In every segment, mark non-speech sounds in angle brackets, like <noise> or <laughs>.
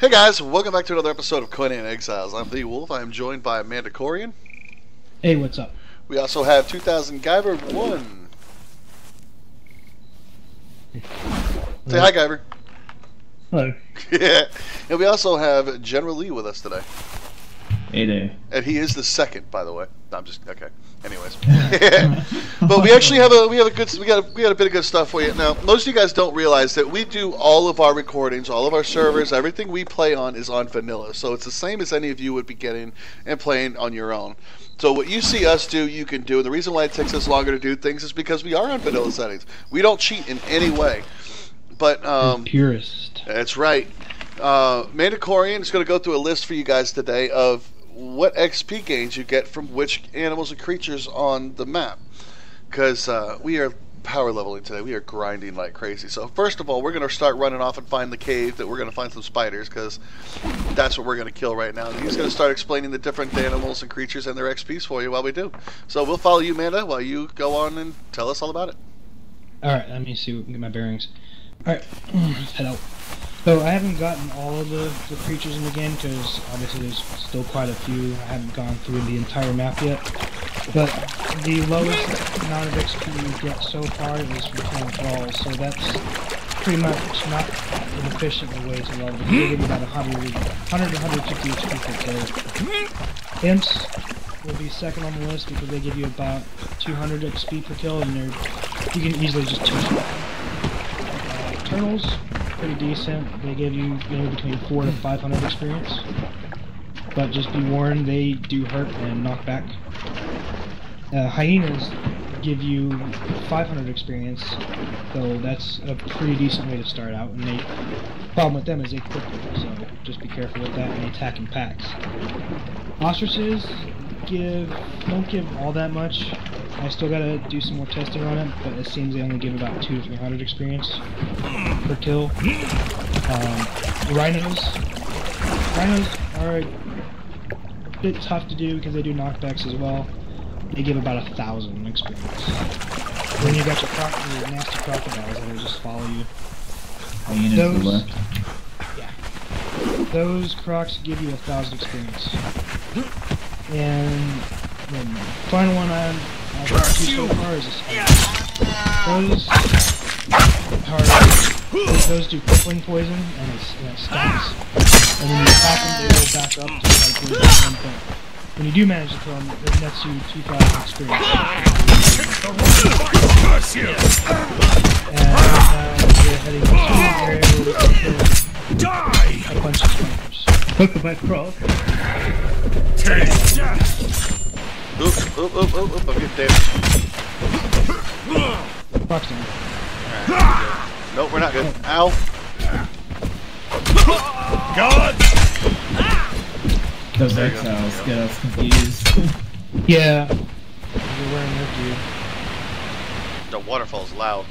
Hey guys, welcome back to another episode of Conan Exiles. I'm The Wolf. I am joined by Amanda Corian. Hey, what's up? We also have 2000 Guyver 1. Say hi, Guyver. Hello. yeah. <laughs> And we also have General Lee with us today. Hey there. And he is the second, by the way. No, I'm just okay. Anyways, <laughs> <laughs> but we actually have a we have a good we got a, we got a bit of good stuff for you. Now, most of you guys don't realize that we do all of our recordings, all of our servers, everything we play on is on vanilla. So it's the same as any of you would be getting and playing on your own. So what you see us do, you can do. And the reason why it takes us longer to do things is because we are on vanilla settings. We don't cheat in any way. But um, Purist. that's right. Uh, Mandacorian is going to go through a list for you guys today of what XP gains you get from which animals and creatures on the map. Because uh, we are power leveling today. We are grinding like crazy. So first of all, we're going to start running off and find the cave that we're going to find some spiders because that's what we're going to kill right now. And he's going to start explaining the different animals and creatures and their XPs for you while we do. So we'll follow you, Manda, while you go on and tell us all about it. Alright, let me see, get my bearings. Alright, <clears throat> let's head out. So I haven't gotten all of the, the creatures in the game because obviously there's still quite a few. I haven't gone through the entire map yet. But the lowest amount of XP you get so far is from Planet Balls, so that's pretty much not an efficient way to level. You about 100, 100 to 150 XP per kill. Imps will be second on the list because they give you about 200 XP per kill and you can easily just two. Uh, turtles, pretty decent. They give you anywhere between four to 500 experience. But just be warned, they do hurt and knock back. Uh, hyenas give you 500 experience, so that's a pretty decent way to start out. And the problem with them is they cripple, so just be careful with that when you attack in packs. Ostriches give don't give all that much. I still gotta do some more testing on it, but it seems they only give about two to three hundred experience per kill. Um, rhinos, rhinos are a bit tough to do because they do knockbacks as well. They give about a thousand experience. Then you got your, croc- your nasty crocodiles that'll just follow you. Those- left. Those crocs give you a thousand experience. And the final one I'm, I've got to so far is a spider. Those are those, those do crippling poison and it, and it stunts. And when you attack them, they will back up to like where they're one point. When you do manage to kill them, it nets you 2,000 experience. And now we're heading to an area where we can kill a bunch of spiders. Look at my croc. Oop, oop, oop, oop, oop, I'm getting damaged. Crocs down. Nope, we're not good. Ow. God! Those There you go. exiles get us confused. Yeah. You're wearing their gear. The waterfall's loud.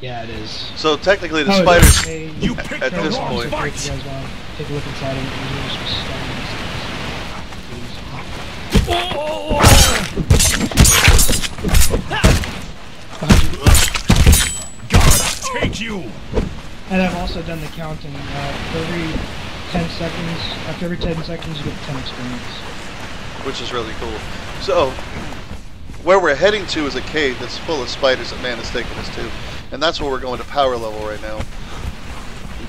Yeah, it is. So technically the Oh, spiders... Picked at so this point- take a look inside them, there's just Take you! And I've also done the counting. Uh, every 10 seconds, after every 10 seconds, you get 10 experience. which is really cool. So, where we're heading to is a cave that's full of spiders that man has taken us to, and that's where we're going to power level right now.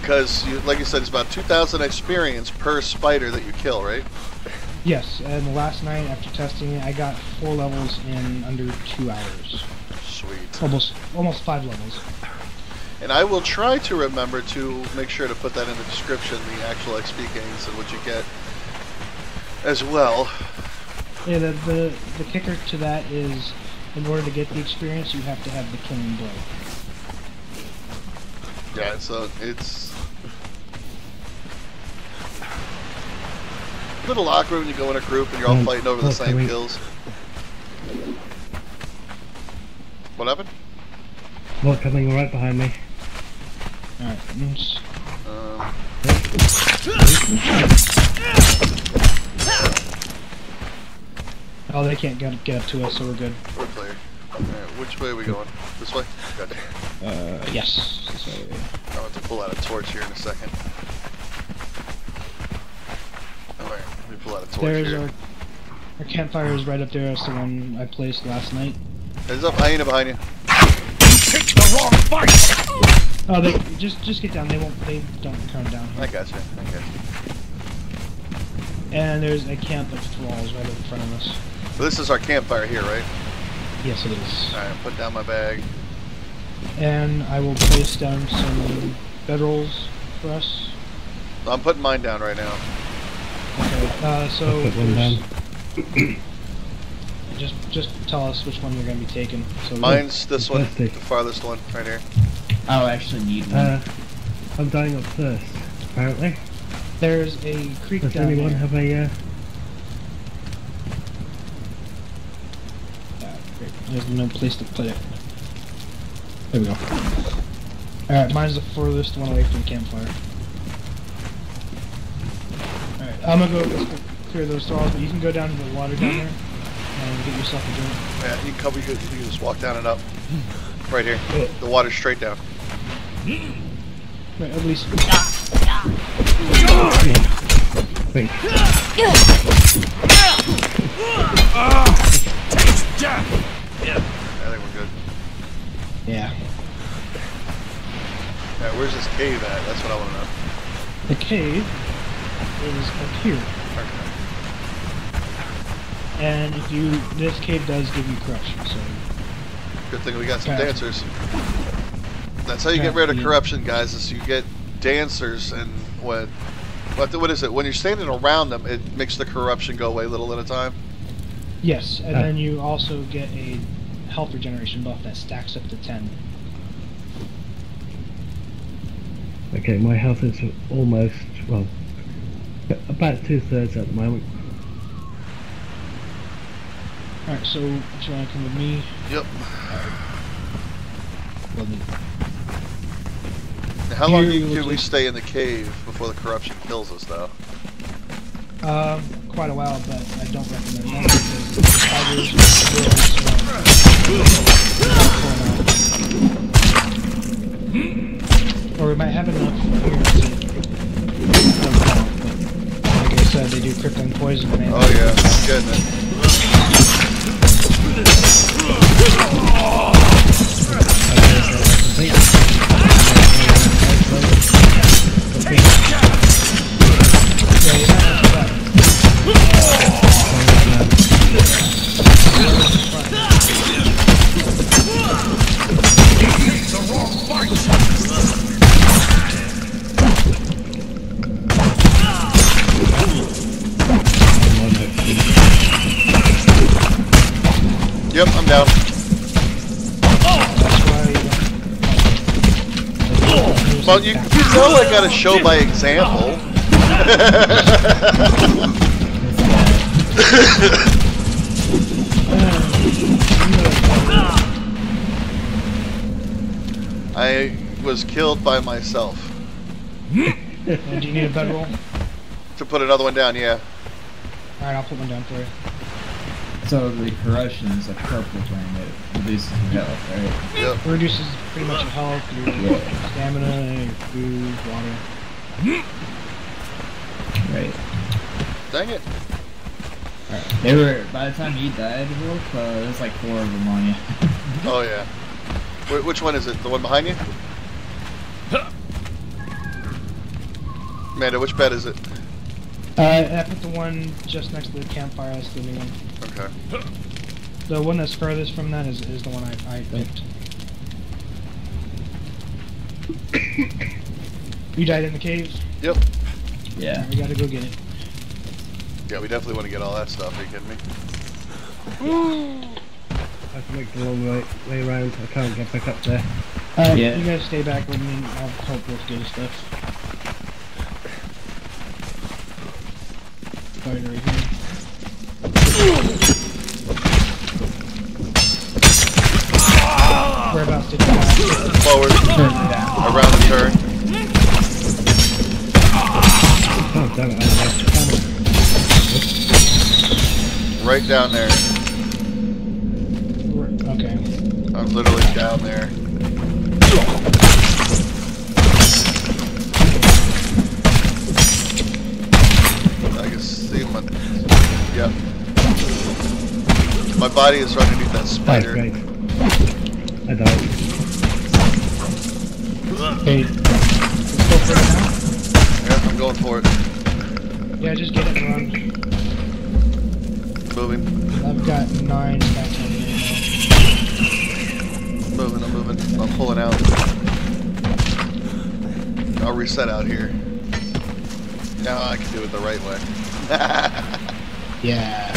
Because, you, like you said, it's about 2,000 experience per spider that you kill, right? Yes, and last night after testing it, I got four levels in under two hours. Sweet. Almost, almost five levels. And I will try to remember to make sure to put that in the description, the actual XP gains and what you get as well. Yeah, the, the the kicker to that is, in order to get the experience, you have to have the killing blow. Yeah, so it's little awkward when you go in a group and you're all Um, fighting over the same kills. What happened? Not coming right behind me. Alright, let's- Um, oh, they can't get, get up to us, so we're good. we're clear. Alright, which way are we going? This way? Gotcha. Uh, yes. So, I'll have to pull out a torch here in a second. torch There's here. our, our campfire is right up there. That's the one I placed last night. There's a hyena behind you. Picked the wrong fight! Oh, they just just get down. They won't. They don't come down. I got you. I got you. And there's a camp of thralls right in front of us. So this is our campfire here, right? Yes, it is. All right, put down my bag. And I will place down some bedrolls for us. I'm putting mine down right now. Okay. Uh, so Put one down. there's- <clears throat> just just tell us which one you're going to be taking. So Mine's this one, Fantastic. the farthest one, right here. I'll actually need one. Uh, I'm dying of thirst, apparently. there's a creek Does down anyone there. have a, uh, Ah, great. There's no place to put it. There we go. Alright, mine's the furthest one away from the campfire. I'm gonna go clear those thralls, but you can go down to the water down there and get yourself a drink. Yeah, you can cover. You you can just walk down and up. <laughs> Right here. The water's straight down. Right, at least. think? Death! I think we're good. Yeah. Yeah, where's this cave at? That's what I want to know. The cave is up here. Okay. And if you. This cave does give you crush, so. Good thing we got some Gotcha. dancers. That's how you get rid of corruption, guys. Is you get dancers, and what, what, what is it? When you're standing around them, it makes the corruption go away little at a time. Yes, and Ah. then you also get a health regeneration buff that stacks up to 10. Okay, my health is almost, well, about two thirds at the moment. Alright, so do you want to come with me? Yep. Well, then- Now, how long Here do, do we stay in the cave before the corruption kills us, though? Um, quite a while, but I don't recommend that because the spiders will swarm. Or we might have enough here to said, they do crippling poison. Man. Oh yeah, it. Yep, I'm down. That's why you don't- Well, you, you know I gotta show by example. <laughs> I was killed by myself. Do you need a bedroll? To put another one down, yeah. Alright, I'll put one down for you. So the corruption is a purple thing that reduces your health, right? Yep. It reduces pretty much your health, your stamina, your food, water. Right. Dang it. They were by the time you died, Wolf, uh, there's like four of them on you. <laughs> Oh yeah. Wh- which one is it? The one behind you? <laughs> Amanda, which bed is it? Uh, I put the one just next to the campfire, that's the new one. Okay. The one that's furthest from that is, is the one I, I picked. you died in the cave? Yep. Yeah. We gotta go get it. Yeah, we definitely want to get all that stuff. Are you kidding me? I have to make the long way, way around. I can't get back up there. Uh, Yeah. You guys stay back with me, I'll help with good stuff. Spider right here. Forward, Turn it down. around the turn. Oh, damn it, I lost. Right down there. Okay. I'm literally down there. I can see my my body is right underneath that spider. great. I died. Okay. Let's go for it Yeah, I'm going for it. Yeah, just get it and run. Moving, I've got nine stacks on me moving, I'm moving. I'm pulling out. I'll reset out here. Now I can do it the right way. <laughs> Yeah.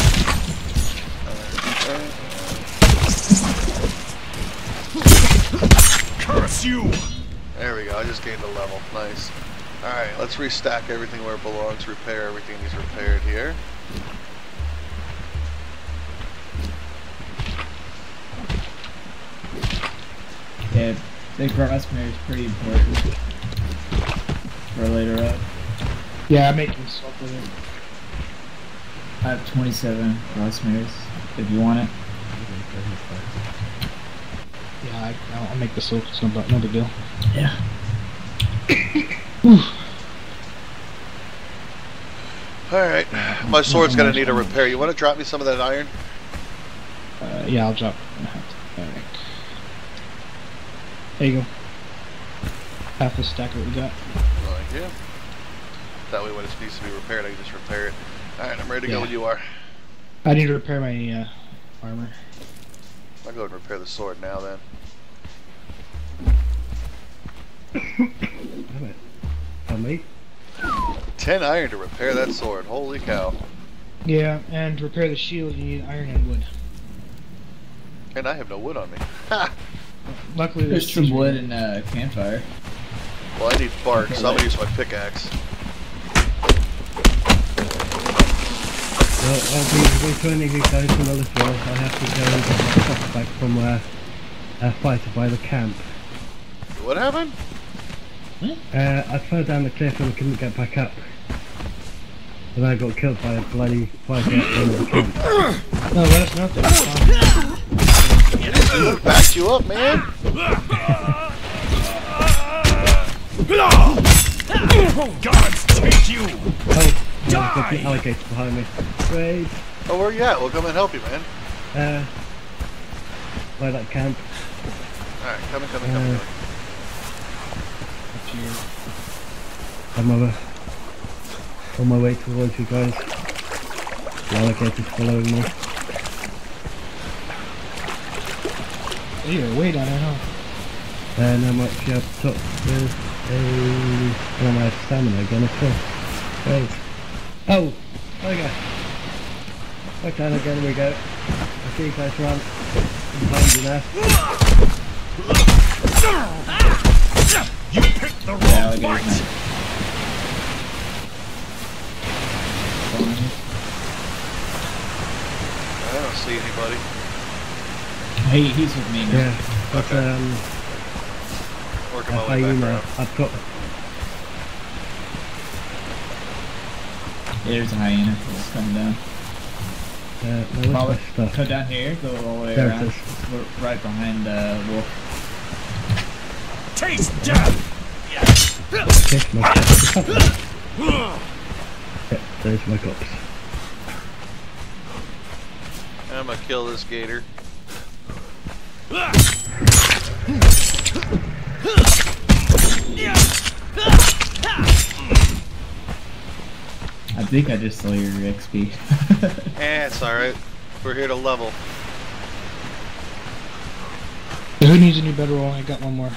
Curse you! There we go. I just gained a level. Nice. All right, let's restack everything where it belongs. Repair everything needs repaired here. Yeah, the Rosemary is pretty important for later up. Yeah, I'm making salt with it. I have 27 Rosemaries if you want it. Yeah, I, I'll, I'll make the soap. It's no, no big deal. Yeah. All right, my sword's gonna need a repair. You want to drop me some of that iron? Uh, yeah, I'll drop. Alright. There you go. Half a stack of what we got. Like yeah. That way, when it needs to be repaired, I can just repair it. All right, I'm ready to go Yeah. when you are. I need to repair my uh, armor. I'll go and repair the sword now then. Damn it. On me? Ten iron to repair that sword. Holy cow! Yeah, and to repair the shield, you need iron and wood. And I have no wood on me. Ha! <laughs> Luckily, There's some wood and uh, campfire. Well, I need bark, Okay, so I'm gonna use my pickaxe. Well, I'll be rejoining you guys in a little. I have to go and get my stuff back from uh, a fighter by the camp. What happened? Uh, I fell down the cliff and couldn't get back up. And I got killed by a bloody fighter at the end of the. No, let us know if there's a Backed you up, man. Gods take you! Oh, Die! an alligator behind me. Great. Oh, where are you at? We'll come and help you, man. Uh, by that camp. All right, come coming, coming, coming. Uh, coming. I'm on, on my way towards you guys. The alligator's following me. You're way down there, huh? And I'm actually up top with a... And I'm out of stamina again as well. Great. Oh! Okay. Okay, again we go. I see you guys run. I'm behind you now. You picked the Yeah, wrong alligator's fight! not. I don't see anybody. He, he's with me now. Yeah. But Okay. um, Working a my way back around. I've got... There's a hyena. It's coming down. Uh, now where's Follow, my stuff? go down here, go all the way There around. We're right behind uh, Wolf. Taste death! Okay, my stuff. yeah, there's my cops. I'm gonna kill this gator. I think I just saw your XP. <laughs> Eh, it's all right. We're here to level. Who needs a new bedroll? I got one more.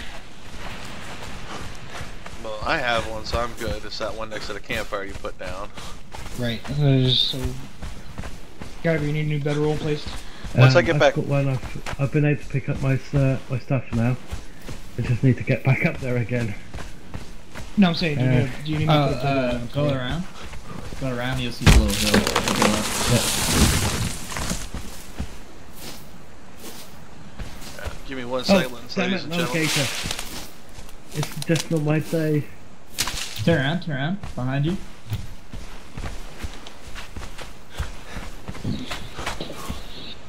Well, I have one, so I'm good. It's that one next to the campfire you put down. Right. So, Gabby, you need a new bedroll placed? Once I Um, get I've back- got one. I've, I've been able to pick up my uh, my stuff now. I just need to get back up there again. No, I'm saying, do you, Uh, need, do you need me to put a bedroll uh, down? go around. Go around, you'll see the little hill. Go. Yeah, give me one Oh, second, damn ladies and no gentlemen. gator. It's just not my day. Turn around, turn around. Behind you.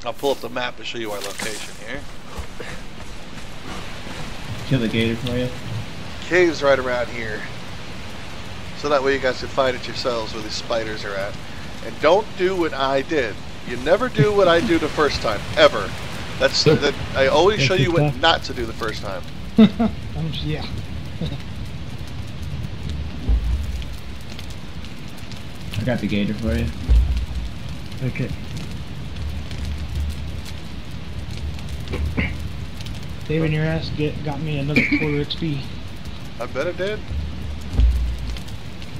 I'll pull up the map and show you our location here. Kill the gator for you. Cave's right around here. So that way you guys can find it yourselves where these spiders are at. And don't do what I did. You never do what I do the first time, ever. That's <laughs> that. I always show you what not to do the first time. <laughs> I'm yeah. <laughs> I got the gator for you. Okay. <coughs> Saving your ass get got me another quarter <coughs> XP. I bet it did.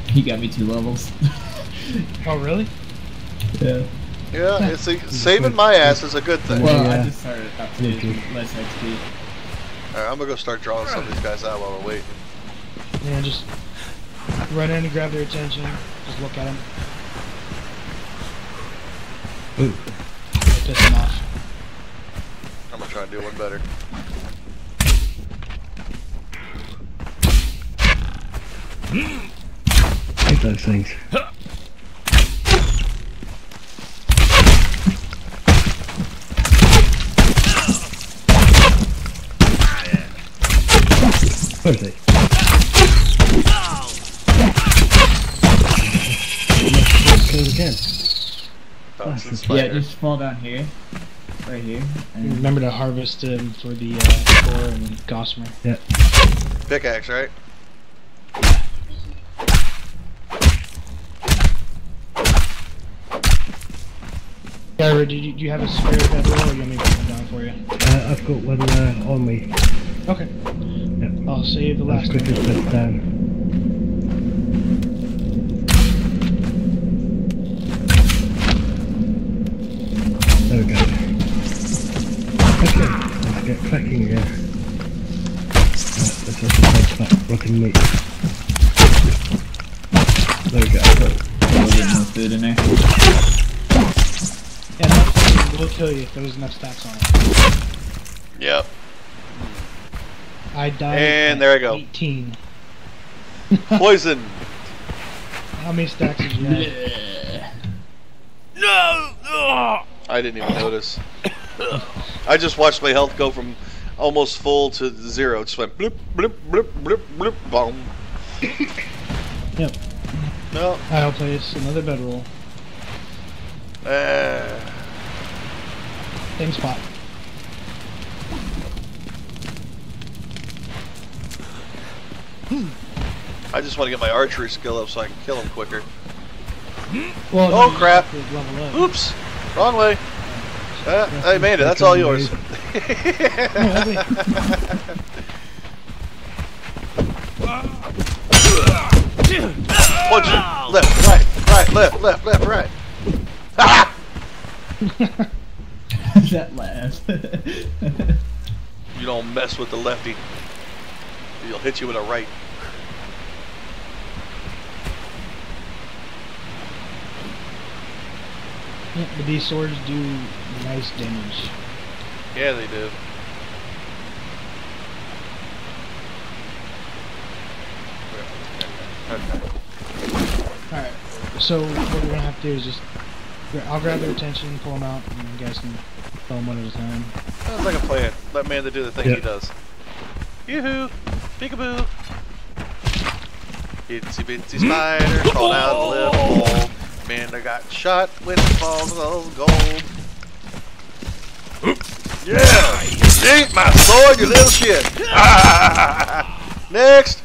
He got me two levels. Oh really? <laughs> yeah. Yeah, it's a, <laughs> saving my ass is a good thing. Well, Yeah. I just started up to less XP. Alright, I'm gonna go start drawing some of these guys out while we're waiting. Yeah, just run in and grab their attention. Just look at them. Ooh. Piss them off. I'm gonna try and do one better. Hate those things. <laughs> Where is he? Killed again. Oh, it's That's a. Yeah, just fall down here. Right here. And Remember to harvest them for the uh, Ichor and Gossamer. Yeah. Pickaxe, right? Garrett, did you, do you have a spare bedroll or you want me to put one down for you? Uh, I've got one uh, on me. Okay. I'll save the As last quick as that's down. There we go. Okay, let's get cracking again. Right, let's just take that rotten meat. There we go. little bit more food in there. Yeah, that will kill you if there was enough stacks on it. Yep. I died. And there I go. 18. <laughs> Poison. How many stacks did you have? No! I didn't even notice. I just watched my health go from almost full to zero. It just went blip, blip, blip, blip, blip, boom. <laughs> Yep. No. I'll place another bedroll. Uh, Same spot. I just want to get my archery skill up so I can kill him quicker. Well, Oh, no, crap. have to Level up. Oops. Wrong way. Uh, I made it. That's all yours. Punch <laughs> it. Left, right, right, left, left, left, right. Ah! <laughs> that laugh. You don't mess with the lefty. He'll hit you with a right. Yeah, but these swords do nice damage. Yeah, they do. Okay. Alright, so what we're gonna have to do is just. I'll grab their attention, pull them out, and you guys can kill them one at a time. Sounds like a plan. Let Manda do the thing Yeah. he does. Yoo-hoo! Peekaboo! Itsy bitsy spider crawl out of the little hole. Manda got shot with the balls of gold. Yeah! Eat my sword, you little shit! <laughs> Ah. Next!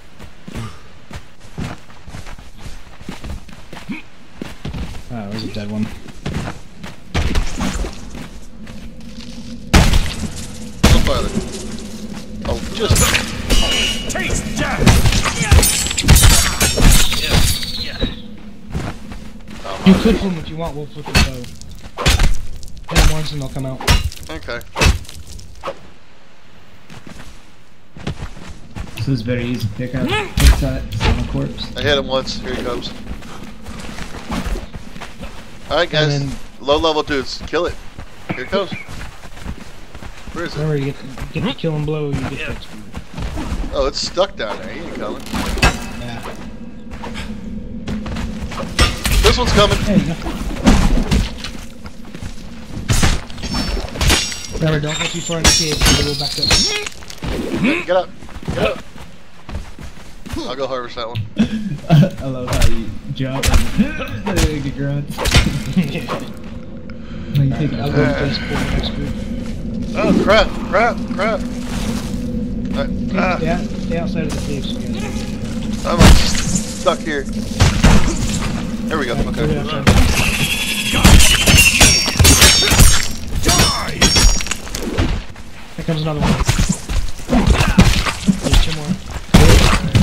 Oh, there's a dead one. You could flip them if you want, we'll flip them bow. Hit them once and they'll come out. Okay. so it's very easy to pick up mm. pick shots on a corpse. I hit him once. Here he comes. Alright, guys. Then- Low level dudes. Kill it. Here it goes. Where is it? Remember, you get, get the kill and blow, you get the XP. Oh, it's stuck down there. He ain't coming. One's coming. There go. Remember, don't go too far in the cave, we'll back up. Get up. Get up. I'll go harvest that one. <laughs> I love how you jump and <laughs> the grunts. <laughs> you take I'll it. go place for the next group. Oh crap! Crap! Crap! Uh, ah, Stay, outside of the caves. so you guys I'm stuck here. There we go. don't- Okay. outside. Die! Here comes another one. There's two more.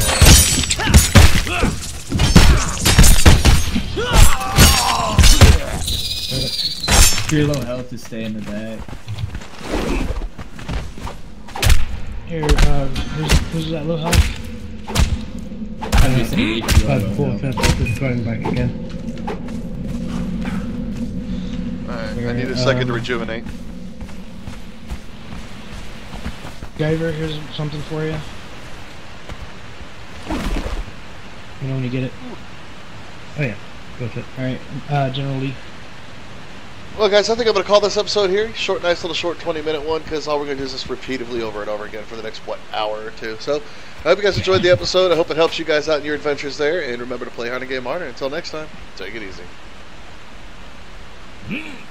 If low health, just stay in the back. Here, uh, who's, who's that low health? I'm just saying if you're I've low fought health. first, just going back again. Alright, I need a second to Um, rejuvenate. Guyver, here's something for you. You know when you get it. Oh yeah, got it. Alright, uh, General Lee. Well, guys, I think I'm going to call this episode here. Short, nice little short 20 minute one because all we're going to do is this repeatedly over and over again for the next, what, hour or two. So, I hope you guys enjoyed the episode. I hope it helps you guys out in your adventures there. And remember to play and game harder. Until next time, take it easy. Mm.